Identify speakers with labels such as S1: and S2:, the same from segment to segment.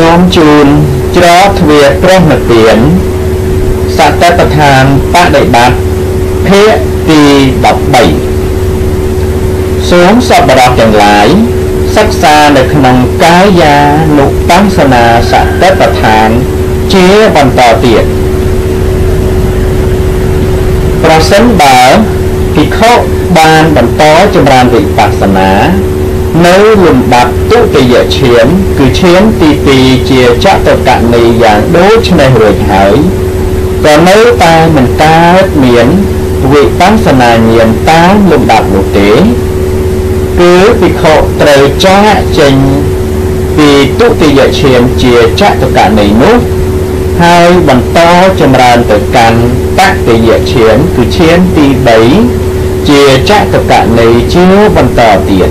S1: សូមជូនច្រទ្វាព្រះនិព្វានសតតដ្ឋានបដិបត្តិភាគទី13សូមសប្បុរសទាំងឡាយសិក្សានៅក្នុងកាយានុបស្សនាសតតដ្ឋានជាបន្តទៀតប្រសិនបើភិក្ខុបានបន្តចម្រើនវិបស្សនា នៅលំដាប់ទុតិយឈាន គឺឈានទី2ជាចតុកនីយ៉ាងដូចនេះរួចហើយក៏នៅតែមិនកើតមានវិបស្សនាញាណតាមលំដាប់នោះទេគឺភិក្ខុត្រូវចាកចេញពីទុតិយឈានជាចតុកនីនោះហើយបន្តចម្រើនទៅកាន់តតិយឈាន គឺឈានទី3ជាចតុកនីជាបន្តទៀត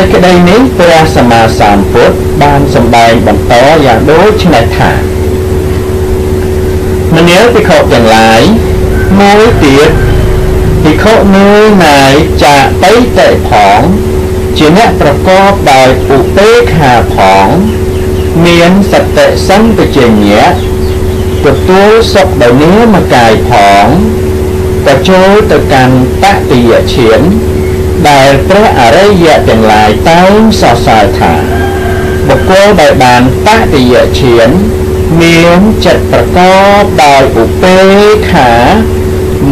S1: សេចក្តីនេះព្រះសម្មាសម្ពុទ្ធបានសម្ដែងបន្តយ៉ាងដូចនេះថាមនាលភិក្ខុទាំងឡាយមួយទៀតភិក្ខុនឿយណាយចាបៃតេផង ជាអ្នកប្រកបដោយឧបេក្ខាផង មានសតិសម្បជញ្ញៈទទួលសុខដោយនាមកាយផងក៏ចូលទៅកាន់តតិយឈាន ដែលព្រះអរិយទាំងឡាយតែងសរសើរថាបុគ្គលដែលបានតតិយឈានមានចិត្តប្រកបដោយឧបេក្ខា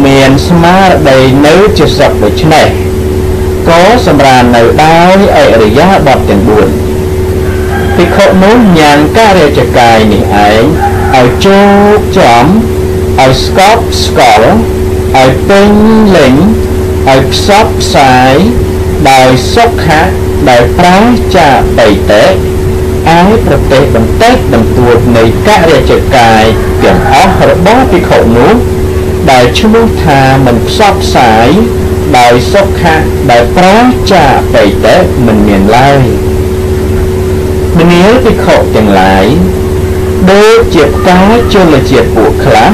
S1: មានស្មារតីនៅជាសុខដូច្នេះក៏សម្រាននៅដោយអរិយាបទទាំង4ភិក្ខុនោះញ៉ាំងការិចកាយនេះឯងឲ្យជោគចំឲ្យស្កប់ស្កល់ឲ្យពេញលេញ ឲ្យផ្សព្វផ្សាយដោយសុខៈដែលប្រាចាបៃតេឯប្រទេសបន្តិចបន្តួចនៃករិចកាយទាំងអស់របស់ភិក្ខុនោះដែលឈ្មោះថាមិនផ្សព្វផ្សាយដោយសុខៈដែលប្រាចាបៃតេមិនមានឡើយមនាលភិក្ខុទាំងឡាយដូចជាផ្កាជលជាតិពួកខ្លះ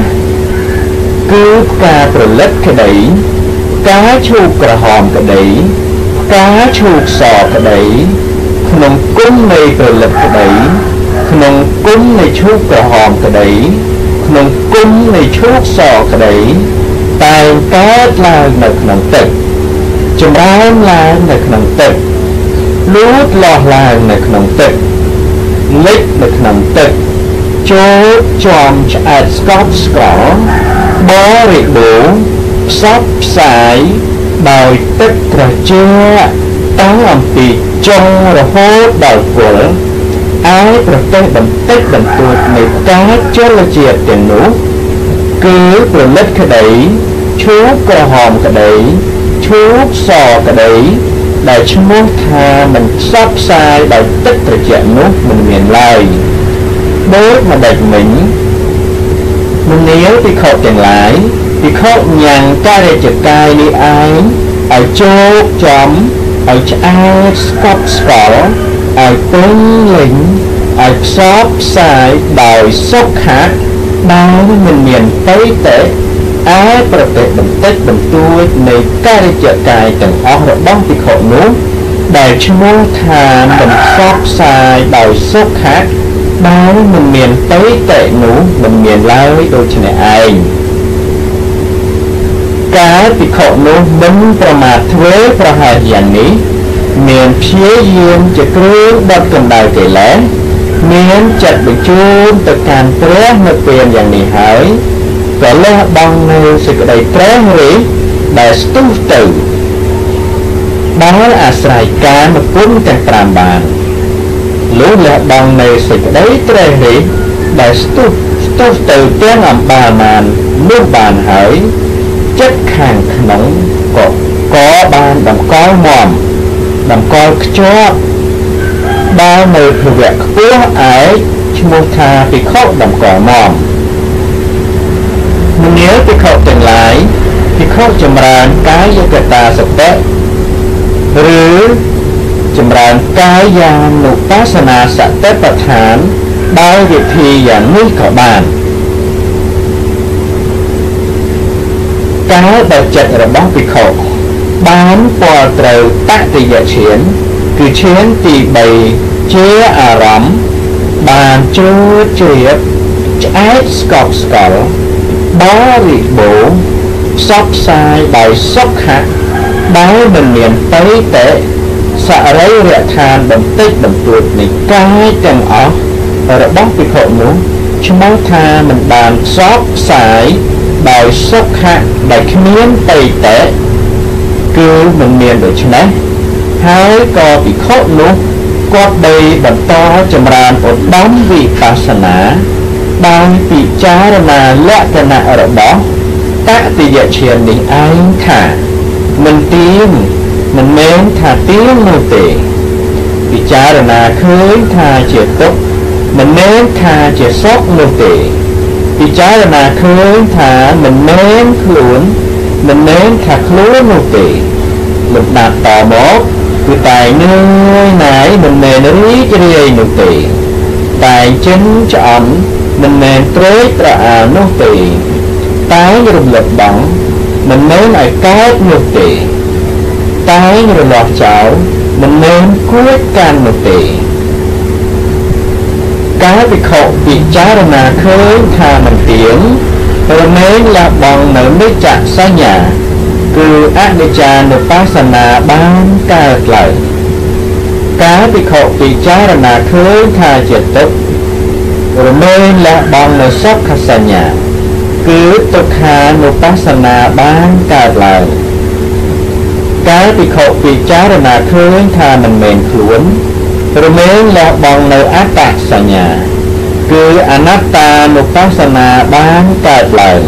S1: គឺផ្កាប្រលិតក្តីផ្កាឈូកក្រហមក្តីផ្កាឈូកសក្តីក្នុងគុំនៃប្រលិតក្តីក្នុងគុំនៃឈូកក្រហមក្តីក្នុងគុំនៃឈូកសក្តីតែងកើតឡើងនៅក្នុងទឹកចម្រើនឡើងនៅក្នុងទឹកលូតលាស់ឡើងនៅក្នុងទឹកលិចនៅក្នុងទឹកចូលចំឆ្អែតស្កប់ស្កល់បរិបូរណ៍ ផ្សព្វផ្សាយដោយទឹកត្រជាក់តាំងអំពីចុងរហូតដល់គល់ឯប្រទេសបន្តិចបន្តួចនៃផ្កាជលជាតិទាំងនោះគឺប្រលិតក្តីឈូកក្រហមក្តីឈូកសក្តីដែលឈ្មោះថាមិនផ្សព្វផ្សាយដោយទឹកត្រជាក់នោះមិនមានឡើយដូចម្ដេចមិញមនាលពិខុទាំងឡាយ ពិខុញ៉ាំងការិចកាយនេះឯងឲ្យជោគចំឲ្យឆ្អែតស្កប់ស្កល់ឲ្យពេញលេញឲ្យផ្សព្វផ្សាយដោយសុខៈដែលមិនមានបៃតេឯប្រទេសបន្តិចបន្តួចនៃការិចកាយទាំងអស់របស់ភិក្ខុនោះដែលឈ្មោះថាមិនផ្សព្វផ្សាយដោយសុខៈដែលមិនមានបៃតេនោះមិនមានឡើយដូចនេះឯង កាលភិក្ខុនោះមិនប្រមាថធ្វើប្រហែលយ៉ាងនេះ មានព្យាយាមជាគ្រឿងដុតកម្ដៅកិលេសមានចិត្តបញ្ជូនទៅកាន់ព្រះនៅពេលយ៉ាងនេះហើយក៏លះបង់នៅសេចក្តីត្រេះរិះដែលស្ទុះទៅដែលអាស្រ័យការមគុណទាំង5បានលុះលះបង់នៅសេចក្តីត្រេះរិះដែលស្ទុះស្ទុះទៅទាំងអំបាលបាននោះបានហើយ ចិត្តខាងក្នុងក៏ក៏បានតម្កល់មមតម្កល់ខ្ជាប់ដែលនៅភវៈខ្ពស់ឯកឈ្មោះថាភិក្ខុតម្កល់មមមនាលភិក្ខុទាំងឡាយភិក្ខុចម្រើនកាយកតាសតិឬចម្រើនកាយានុបស្សនាសតិប្បដ្ឋានដោយវិធីយ៉ាងនេះក៏បាន កាលដែលចិត្តរបស់ភិក្ខុបានពលត្រូវតតិយឈានគឺឈានទី3ជាអារម្មណ៍បានជ្រួតជ្រាបឆ្អែតស្កប់ស្កល់បរិបូរផ្សព្វផ្សាយដោយសុខៈដែលមិនមានតេតេសរីរៈឋានបន្តិចបន្តួចនៃកាយទាំងអស់របស់ភិក្ខុនោះឈ្មោះថាមិនបានផ្សព្វផ្សាយ ដោយសុខៈដែលគ្មានតេតេគឺមិនមានដូច្នេះហើយក៏ភិក្ខុនោះគាត់ដីបន្តចម្រើនឧត្តមវិបស្សនាដោយពិចារណាលក្ខណៈរបស់តតិយឈាននេះឯងថាមិនទៀងមិនមែនថាទៀងនោះទេពិចារណាឃើញថាជាទុក្ខមិនមែនថាជាសុខនោះទេ ពិចារណាឃើញថាមិនមែនខ្លួនមិនមែនថាខ្លួននោះទេលំដាប់តមកគឺតែងនឿយណាយមិនមែនរីករាយនោះទេតែងចិនឆ្អន់មិនមែនត្រេកត្រអាលនោះទេតែងរំលឹកបងមិនមែនឲ្យកើតនោះទេតែងរលាស់ចោលមិនមែនគួចកាន់នោះទេ ការវិខពិចារណាឃើញថាមិនទៀងរមែងលះបង់នៅនិច្ចសញ្ញា គឺអនិច្ចានុបស្សនាបានកើតឡើងការវិខពិចារណាឃើញថាជាទុក្ខរមែងលះបង់នៅសុខសញ្ញា គឺទុក្ខានុបស្សនាបានកើតឡើងកាលពិខុពិចារណាឃើញថាមិនមែនខ្លួន រមែងលះបង់នៅអត្តសញ្ញា គឺអនត្តានុបស្សនាបានកើតឡើង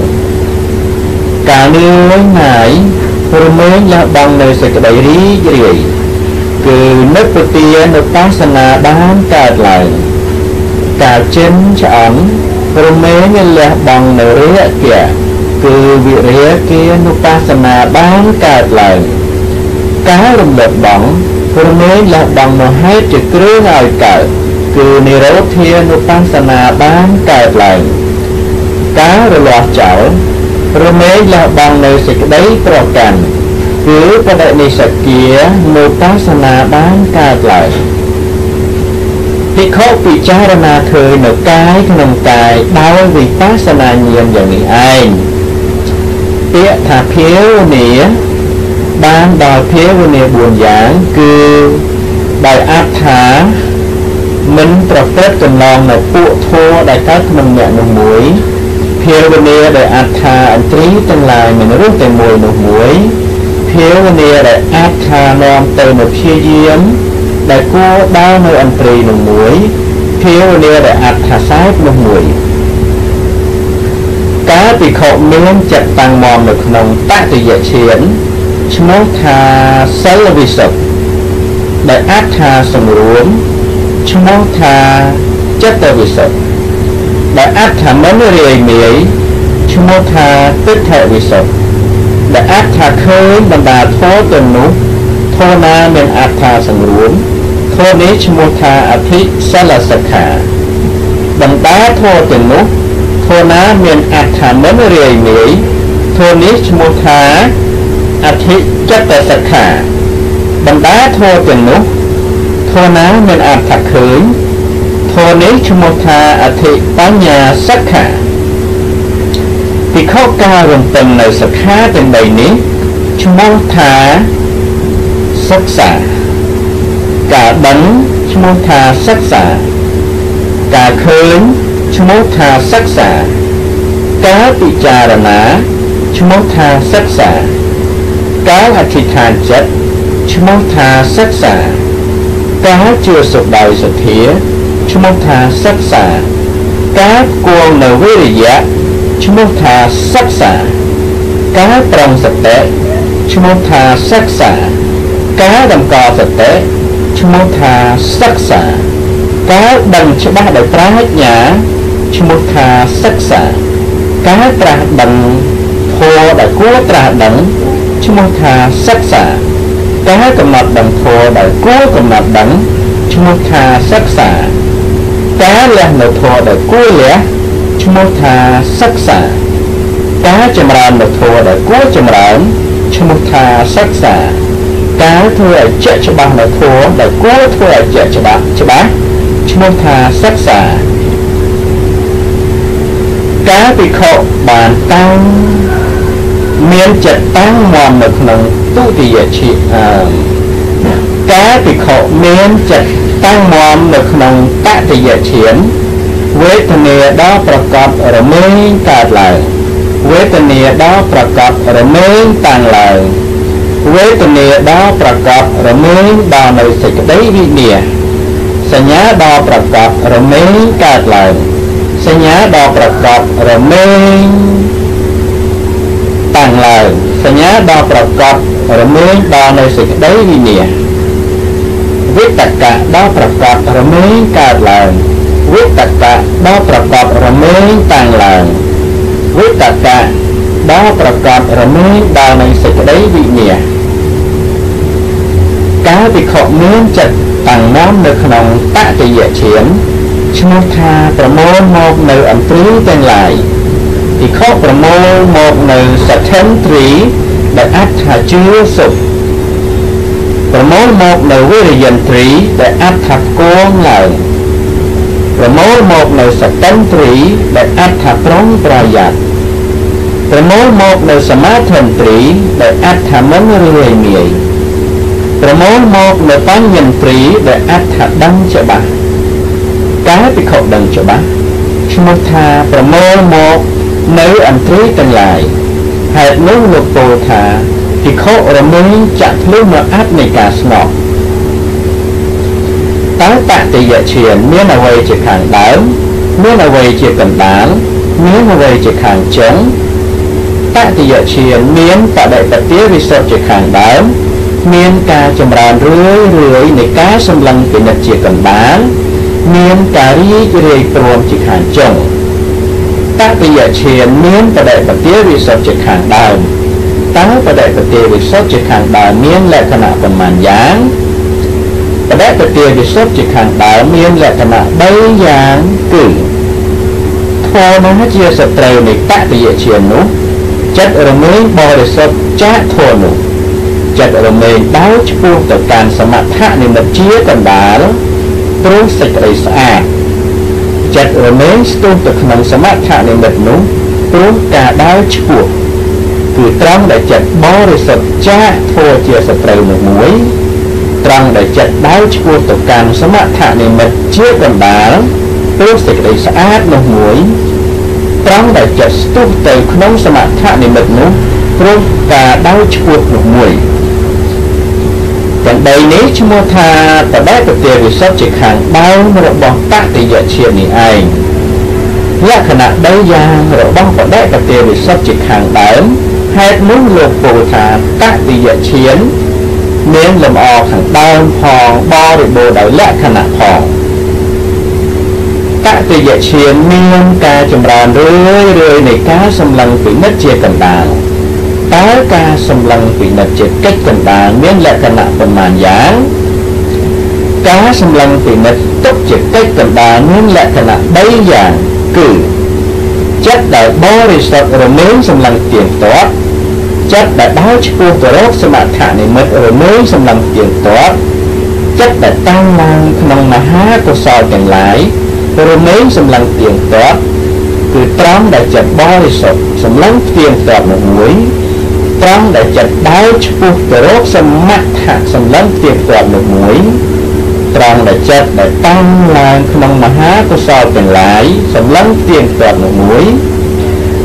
S1: កាលនេះណាយរមែងលះបង់នៅសេចក្តីរីករាយគឺនិព្វទានុបស្សនាបានកើតឡើងកាលចិនឆ្អន់រមែងលះបង់នៅរិយគៈគឺវិរិយគានុបស្សនាបានកើតឡើងការរំលឹកបង រមែងលះបង់នៅហេតុជាគ្រឿងឲ្យកើតគឺនិរោធានុបស្សនាបានកើតឡើងការរលាស់ចោលរមែងលះបង់នៅសេចក្តីប្រកាន់គឺបដិនិសគានុបស្សនាបានកើតឡើងភិក្ខុពិចារណាឃើញនៅកាយក្នុងកាយដោយវិបស្សនាញាណយ៉ាងនេះឯងពាក្យថាភាវនា បានដល់ភាវនា4យ៉ាងគឺដោយអត្ថាមិនប្រព្រឹត្តកន្លងនៅពួកធัวដែលកើតក្នុងអ្នកនោះមួយភាវនាដោយអត្ថាអន្ត្រីទាំងឡាយមិនរស់តែមួយនោះមួយភាវនាដែលអត្ថានាំទៅនៅព្យាយាមដែលគួរដើរនៅអន្ត្រីនោះមួយភាវនាដែលអត្ថាសែកនោះមួយការពិខុមានចិត្តតាំងមមនៅក្នុងតតិយឈាន ឈ្មោះថាសិលវិសុទ្ធដែលអត្ថាសម្រួមឈ្មោះថាចិត្តវិសុទ្ធដែលអត្ថាមិនរាយមាយឈ្មោះថាទិដ្ឋិវិសុទ្ធដែលអត្ថាឃើញបណ្ដាធម៌ទៅនោះធម៌ណាមានអត្ថាសម្រួមធម៌នេះឈ្មោះថាអធិសិលសិក្ខាបណ្ដាធម៌ទៅនោះធម៌ណាមានអត្ថាមិនរាយមាយធម៌នេះឈ្មោះថា អធិចិត្តសិក្ខាបណ្ដាធម៌ទាំងនោះធម៌ណាមានអត្ថឃើញធម៌នេះឈ្មោះថាអធិបញ្ញាសិក្ខាពិខុការរំពឹងនៅសិក្ខាទាំង3នេះឈ្មោះថាសិក្សាការដឹងឈ្មោះថាសិក្សាការឃើញឈ្មោះថាសិក្សាការពិចារណាឈ្មោះថាសិក្សា ការអធិដ្ឋានចិត្តឈ្មោះថាសិក្សាការជឿសុខដោយសទ្ធាឈ្មោះថាសិក្សាការគួងនៅវិរិយៈឈ្មោះថាសិក្សាការប្រងសតិឈ្មោះថាសិក្សាការតម្កល់សតិឈ្មោះថាសិក្សាការដឹងច្បាស់ដោយប្រាជ្ញាឈ្មោះថាសិក្សាការត្រាស់ដឹងធម៌ដែលគួរត្រាស់ដឹង ឈ្មោះថាសិក្សាការកំណត់ដឹងធម៌ដែលគួរកំណត់ដឹងឈ្មោះថាសិក្សាការលះនៅធម៌ដែលគួរលះឈ្មោះថាសិក្សាការចម្រើននៅធម៌ដែលគួរចម្រើនឈ្មោះថាសិក្សាការធ្វើឲ្យជាក់ច្បាស់នៅធម៌ដែលគួរធ្វើឲ្យជាក់ច្បាស់ច្បាស់ឈ្ឈ្មោះថាសិក្សាការពិខុបានតាំង មានចិត្តតាំងមមនៅក្នុងទុតិយឈិអឺការពិខុមានចិត្តតាំងមមនៅក្នុងតតិយឈានវេទនាដ៏ប្រកបរមែងកើតឡើងវេទនាដ៏ប្រកបរមែងតាំងឡើងវេទនាដ៏ប្រកបរមែងដល់នៅសេចក្តីវិញ្ញាសញ្ញាដ៏ប្រកបរមែងកើតឡើងសញ្ញាដ៏ប្រកបរមែង តាំងឡើងសញ្ញាដ៏ប្រកបរមែងដល់នៅសេចក្តីវិញ្ញាវិតកៈដ៏ប្រកបរមែងកើតឡើងវិតកៈដ៏ប្រកបរមែងតាំងឡើងវិតកៈដ៏ប្រកបរមែងដល់នៅសេចក្តីវិញ្ញាការវិខមានចិត្តតាំងនាំនៅក្នុងតតិយឈានឈ្មោះថាប្រមូលមកនៅអន្ត្រីទាំងឡាយ វិខប្រមូលមកនៅសថិនត្រីដែលអត្ថាជឿសុខប្រមូលមកនៅវិរិយន្ត្រីដែលអត្ថាគងឡើងប្រមូលមកនៅសតិនត្រីដែលអត្ថាប្រុងប្រយ័ត្នប្រមូលមកនៅសមាធិន្ទ្រីដែលអត្ថាមិនរឿយងាយប្រមូលមកនៅបញ្ញន្ទ្រីដែលអត្ថាដឹងច្បាស់ការពិខុដឹងច្បាស់ឈ្មោះថាប្រមូលមក នៅអន្ត្រីទាំងឡាយហេតុនោះលោកពោលថាពិខុរមែងចាក់ធ្លុះនៅអត្តនៃការស្ងប់តើបតិយឈានមានអ្វីជាខាងដើមមានអ្វីជាកណ្ដាលមានអ្វីជាខាងចុងបតិយឈានមានបដិបទាវិសុទ្ធជាខាងដើមមានការចម្រើនរឿយរឿយនៃការសម្លឹងពិនិត្យជាកណ្ដាលមានការរីករាយព្រមជាខាងចុង តតិយឈានមានបដិបទាវិសុទ្ធជាខាងដើមតើបដិបទាវិសុទ្ធជាខាងដើមមានលក្ខណៈប៉ុន្មានយ៉ាងបដិបទាវិសុទ្ធជាខាងដើមមានលក្ខណៈ3យ៉ាងគឺធម៌នោះជាសត្រូវនៃតតិយឈាននោះចិត្តរមែងបរិសុទ្ធចាកធម៌នោះចិត្តរមែងដើរឆ្ពោះទៅកាន់សមថៈនិមិត្តជាកណ្ដាលព្រោះសេចក្តីស្អាត ចិត្តរមែងស្ទុះទៅក្នុងសមថៈនិមិត្តនោះព្រោះការដើរឆ្ពោះគឺត្រង់ដែលចិត្តបរិសុទ្ធចាកធម៌ជាសត្រូវនោះមួយត្រង់ដែលចិត្តដើរឆ្ពោះទៅកាន់សមថៈនិមិត្តជាកណ្ដាលព្រោះសេចក្តីស្អាតនោះមួយត្រង់ដែលចិត្តស្ទុះទៅក្នុងសមថៈនិមិត្តនោះព្រោះការដើរឆ្ពោះនោះមួយ ទាំង3នេះឈ្មោះថាបដិបទាវិសុទ្ធជាខាងដើមរបស់តតិយឈាននេះឯងលក្ខណៈ3យ៉ាងរបស់បដិបទាវិសុទ្ធជាខាងដើមហេតុនោះលោកពោលថាតតិយឈានមានលំអខាងដើមផងបរិបូរដោយលក្ខណៈផងតតិយឈានមានការចម្រើនរឿយរឿយនៃការសម្លឹងពិនិត្យជាកណ្ដាល តើការសម្លឹងពិនិត្យជាកិច្ចកណ្ដាលមានលក្ខណៈប៉ុន្មានយ៉ាងការសម្លឹងពិនិត្យទុកជាកិច្ចកណ្ដាលមានលក្ខណៈ3យ៉ាងគឺចិត្តដែលបរិសុទ្ធរមែងសម្លឹងទៀងទាត់ចិត្តដែលដើរឆ្ពោះទៅរកសមថៈនិមិត្តរមែងសម្លឹងទៀងទាត់ចិត្តដែលតាំងឡើងក្នុងមហាកុសលទាំងឡាយរមែងសម្លឹងទៀងទាត់គឺត្រង់ដែលចិត្តបរិសុទ្ធសម្លឹងទៀងទាត់នោះមួយ ត្រង់ដែលចិត្តដើរឆ្ពោះទៅរកសមថៈសម្លឹងទៀងទាត់នោះមួយត្រង់ដែលចិត្តដែលតាំងឡើងក្នុងមហាកុសលទាំងឡាយសម្លឹងទៀងទាត់នោះមួយ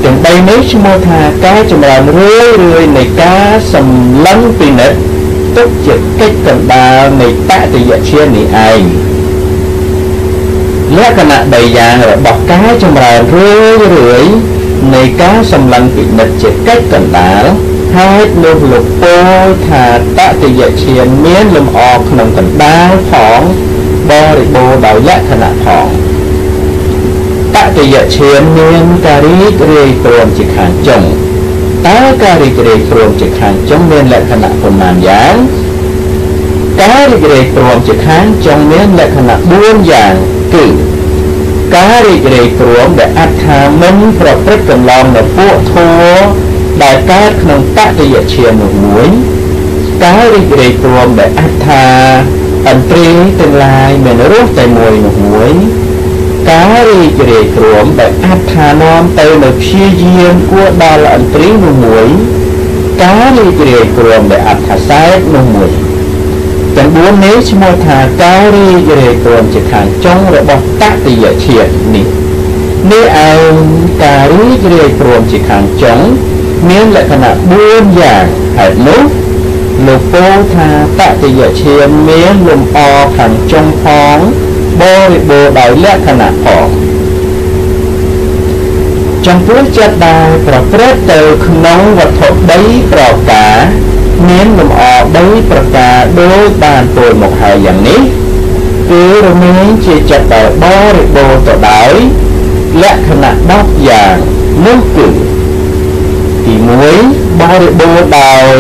S1: ទាំងបីនេះឈ្មោះថាការចម្រើនរឿយរឿយនៃការសម្លឹងពិនិត្យទុកជាកិច្ចកណ្ដាលនៃបតិយឈាននេះឯងលក្ខណៈ3យ៉ាងរបស់ការចម្រើនរឿយរឿយនៃការសម្លឹងពិនិត្យជាកិច្ចកណ្ដាល ហេតុនោះលោកពោលថាតតិយឈានមានលំអក្នុងកណ្ដាលផងបរិបូរដោយលក្ខណៈផងតតិយឈានមានការរីករាយព្រមជាខាងចុងតើការរីករាយព្រមជាខាងចុងមានលក្ខណៈប៉ុន្មានយ៉ាងការរីករាយព្រមជាខាងចុងមានលក្ខណៈ4យ៉ាងគឺការរីករាយព្រមដែលអត្ថាមិនប្រព្រឹត្តកន្លងនៅពួកធัว ដែលកើតក្នុងបតិយឈាននោះមួយការរីករាយព្រមដែលអត្ថាអន្ត្រីទាំងឡាយមានរស់តែមួយនោះមួយការរីករាយព្រមដែលអត្ថានាំទៅនៅព្យាយាមគួរដល់អន្ត្រីនោះមួយការរីករាយព្រមដែលអត្ថាសែកនោះមួយទាំងបួននេះឈ្មោះថាការរីករាយព្រមជាខាងចុងរបស់តតិយជាតិនេះនេះឯងការរីករាយព្រមជាខាងចុង មានលក្ខណៈ4យ៉ាងហើយនោះលោកពោលថាតតិយឈាមមានលំអខាងចុងផងបរិបូរដោយលក្ខណៈផងចំពោះចិត្តដែលប្រព្រឹត្តទៅក្នុងវត្ថុ3ប្រការមានលំអ3ប្រការដោយបានពោលមកហើយយ៉ាងនេះគឺរមែងជាចិត្តដែលបរិបូរទៅដោយលក្ខណៈ10យ៉ាងនោះគឺ ទី1បរិបូរដោយ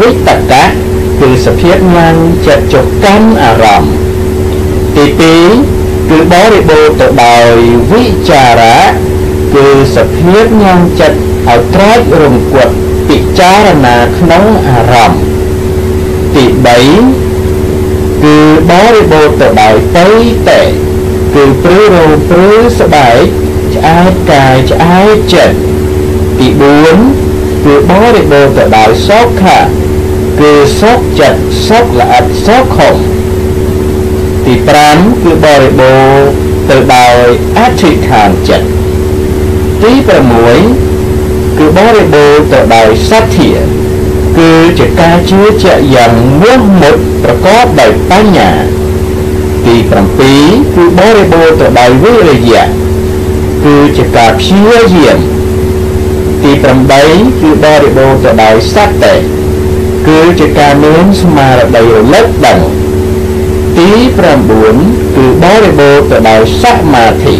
S1: វិតកៈគឺសភាពញ៉ាំចិត្តចុះកាន់អារម្មណ៍ទី2គឺបរិបូរទៅដោយវិចារៈគឺសភាពញ៉ាំចិត្តឲ្យត្រាច់រង្គត់ពិចារណាក្នុងអារម្មណ៍ទី3គឺបរិបូរទៅដោយបៃតេគឺព្រឺរោព្រឺស្បែកឆ្អែតកាយឆ្អែតចិត្តទី4 គឺបរិបូរទៅដោយសោខៈគឺសុខចិត្តសុខល្អិតសុខខំទី5គឺបរិបូរទៅដោយអធិដ្ឋានចិត្តទី6គឺបរិបូរទៅដោយសទ្ធាគឺជាការជឿជាក់យ៉ាងមុះមុតប្រកបដោយបញ្ញាទី7គឺបរិបូរទៅដោយវិរិយៈគឺជាការព្យាយាម ទី8គឺបរិបូរទៅដោយសត្តិគឺជាការមានស្មារតីរលឹកដឹងទី9គឺបរិបូរទៅដោយសមាធិ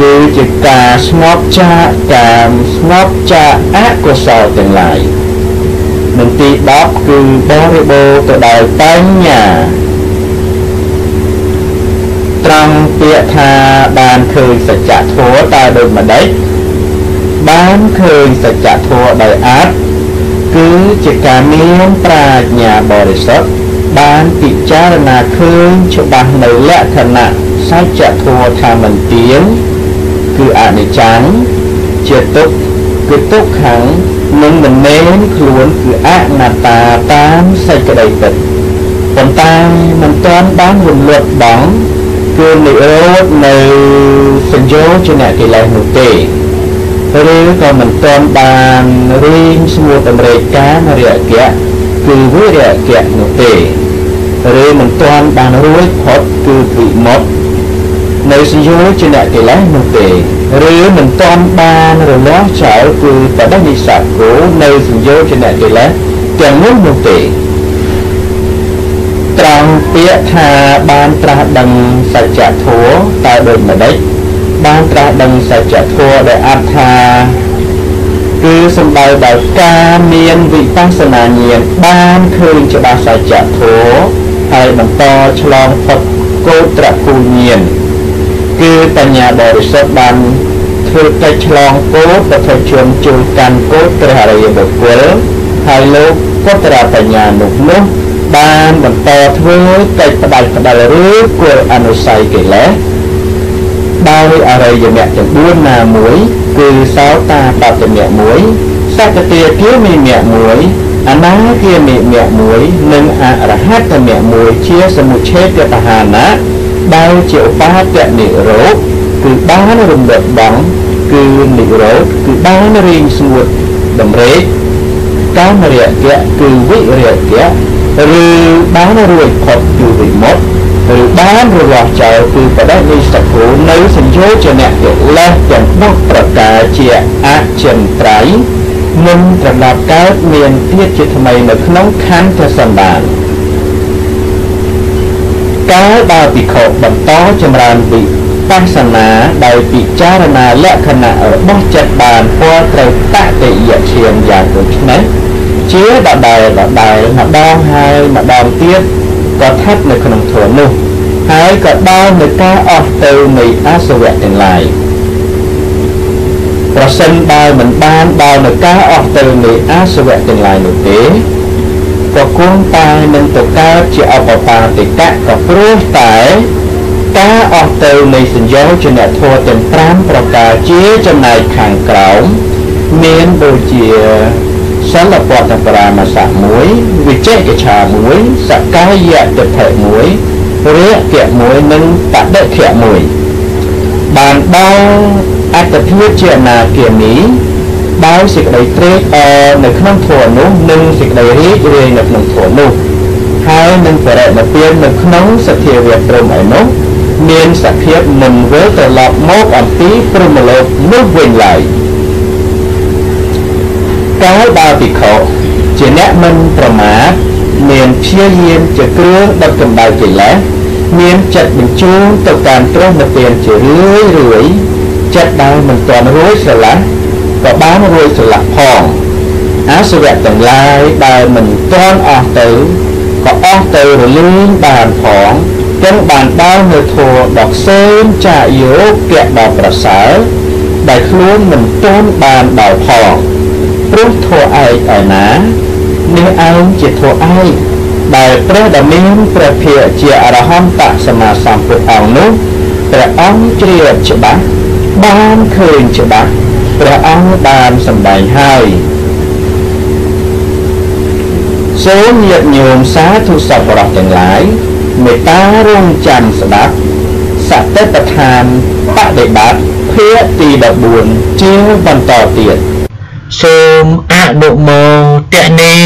S1: គឺជាការស្ងប់ចាកកាមស្ងប់ចាកអកុសលទាំងឡាយនិងទី10គឺបរិបូរទៅដោយបញ្ញាត្រង់ពាក្យថាបានឃើញសច្ចធម៌តើដូចម្ដេច បានឃើញសច្ចធម៌ដោយអត្តគឺជាការមានប្រាជ្ញាបរិសុទ្ធបានពិចារណាឃើញច្បាស់នៅលក្ខណៈសច្ចធម៌ថាមិនទៀងគឺអនិច្ចំជាទុក្ខគឺទុក្ខំនិងមិនមែនខ្លួនគឺអនត្តាតាមសេចក្តីពិតប៉ុន្តែមិនទាន់បានរំលត់បងគឺនិរោធនៅសញ្ញោចនៈកិលេសនោះទេ ឬក៏មិនទាន់បានរៀងស្មួតម្រេចការរយៈគៈគឺវិរយៈគៈនោះទេឬមិនទាន់បានរួចផុតគឺវិមុតនៅសញ្ញោចនៈកិលេសនោះទេឬមិនទាន់បានរលាស់ចោលគឺបដិនិស្សគោនៅសញ្ញោចនៈកិលេសទាំងនោះនោះទេត្រង់ពាក្យថាបានត្រាស់ដឹងសច្ចធម៌តើដូចម្ដេច បានត្រាស់ដឹងសច្ចធម៌ដែលអត្ថាគឺសំដៅដល់ការមានវិបស្សនាញាណបានឃើញច្បាស់សច្ចធម៌ហើយបន្តឆ្លងផុតគោត្រគូញាណគឺបញ្ញាបរិសុទ្ធបានធ្វើកិច្ចឆ្លងគោប្រតិជនជួយកាន់គោព្រះអរិយបុគ្គលហើយលោកពុទ្ធរបញ្ញានោះនោះបានបន្តធ្វើកិច្ចផ្ដាច់ផ្ដាល់ឬគល់អនុស័យកិលេស ដោយអរិយមគ្គទាំង4ណាមួយ គឺសោតាបត្តមគ្គមួយសក្តិគាមិមគ្គមួយអនាគាមិមគ្គមួយនិងអរហត្តមគ្គមួយជាសមុឆេតបហានៈដែលជាឧបាទនិរោធគឺបានរំលឹកបងគឺនិរោធគឺបានរៀងស្ងួតតម្រេកកាមរយៈគឺវិរយៈឬបានរួចផុតគឺវិមុត ឬបានរលាស់ចោលគឺបដិនិស្សគូនៅសញ្ញោចនៈកិលេសទាំង10ប្រការជាអចិន្ត្រៃយ៍នឹងត្រឡប់កើតមានទៀតជាថ្មីនៅក្នុងខន្ធសន្តានកាលបើភិក្ខុបន្តចម្រើនវិបស្សនាដោយពិចារណាលក្ខណៈរបស់ចិត្តបានពោលត្រូវតតិយឈាមយ៉ាងដូចនេះជាដដែលដដែលម្ដងហើយម្ដងទៀត ក៏ស្ថិតនៅក្នុងធម៌នោះហើយក៏ដល់នៅការអស់ទៅនៃអាសវៈទាំងឡាយប្រសិនបើមិនបានដល់នៅការអស់ទៅនៃអាសវៈទាំងឡាយនោះទេក៏គង់តែនឹងទៅកើតជាអបបាទិកៈក៏ព្រោះតែការអស់ទៅនៃសញ្ញោចនៈធម៌ទាំង5ប្រការជាចំណែកខាងក្រោមមានដូចជា សិលពតបរាមសៈ1វិចេកឆា1សកាយៈទិដ្ឋិ1រាគៈ1និងបដិខៈ1បានដល់អត្តភាពជាអនាគាមីដោយសេចក្តីត្រេកអរនៅក្នុងធម៌នោះនិងសេចក្តីរីករាយនៅក្នុងធម៌នោះហើយនឹងបរិបទាននៅក្នុងសភាវៈព្រមឯនោះមានសភាពមិនវិលត្រឡប់មកអំពីព្រមលោកនោះវិញឡើយ កាលបើភិក្ខុជាអ្នកមិនប្រមាទមានព្យាយាមជាគ្រឿងដុតកម្ដៅកិលេសមានចិត្តបញ្ជូនទៅតាមត្រង់និព្វានជារឿយរឿយចិត្តដែលមិនទាន់រួចស្រឡះក៏បានរួចស្រឡះផងអាសវៈទាំងឡាយដែលមិនទាន់អស់ទៅក៏អស់ទៅរលីងបានផងទាំងបានដល់នៅធัวដកសេនចាយោគៈដល់ប្រសើរដែលខ្លួនមិនទាន់បានដល់ផង ព្រោះធัวឯកឯណានេះឯងជាធัวឯកដែលព្រះដ៏មានព្រះភិយជាអរហន្តសម្មាសម្ពុទ្ធអង្គនោះព្រះអង្គជ្រាបច្បាស់បានឃើញច្បាស់ព្រះអង្គបានសម្ដែងហើយសូមញាតិញោមសាធុសពរៈទាំងឡាយមេត្តារងចាំស្ដាប់សតិប្បដ្ឋានបដិបត្តិភាគទី14ជាបន្តទៀត
S2: សូមអនុមោទនា